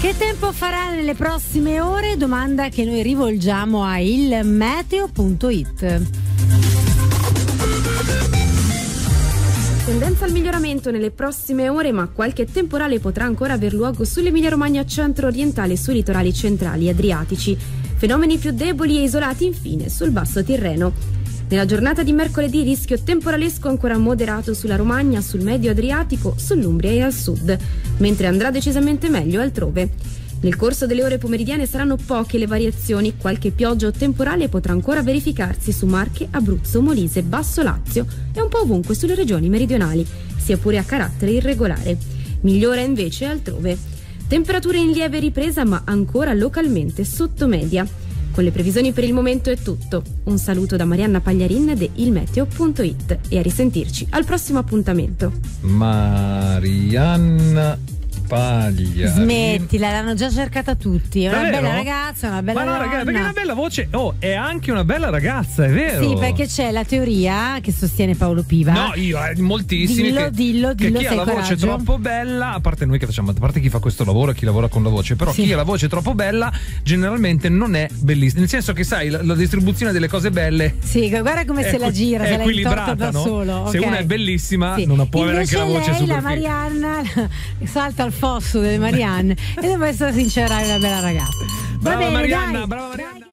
Che tempo farà nelle prossime ore? Domanda che noi rivolgiamo a ilmeteo.it. Tendenza al miglioramento nelle prossime ore, ma qualche temporale potrà ancora aver luogo sull'Emilia Romagna centro-orientale e sui litorali centrali adriatici. Fenomeni più deboli e isolati infine sul basso Tirreno. Nella giornata di mercoledì rischio temporalesco ancora moderato sulla Romagna, sul medio Adriatico, sull'Umbria e al sud, mentre andrà decisamente meglio altrove. Nel corso delle ore pomeridiane saranno poche le variazioni, qualche pioggia o temporale potrà ancora verificarsi su Marche, Abruzzo, Molise, Basso Lazio e un po' ovunque sulle regioni meridionali, sia pure a carattere irregolare. Migliora invece altrove. Temperature in lieve ripresa ma ancora localmente sotto media. Con le previsioni per il momento è tutto. Un saluto da Marianna Pagliarin de ilmeteo.it e a risentirci al prossimo appuntamento. Marianna Paglia. Smettila, l'hanno già cercata tutti. È una Davvero? bella ragazza, una bella Ma no, ragazzi, perché è una bella voce. Oh, è anche una bella ragazza, è vero? Sì, perché c'è la teoria che sostiene Paolo Piva. No, io, eh, moltissimi. Dillo, che, dillo, dillo, Che chi ha la voce coraggio. troppo bella, a parte noi che facciamo, a parte chi fa questo lavoro e chi lavora con la voce, però Sì. chi ha la voce troppo bella generalmente non è bellissima. Nel senso che, sai, la, la distribuzione delle cose belle. Sì, guarda come se la gira, se la intorta equilibrata, da no? solo. Se una è bellissima, Sì. non può avere anche la voce lei, super la. Marianna salta al fosso delle Marianne e devo essere sincera, è una bella ragazza. Va Brava bene, Marianna, dai. brava Marianna.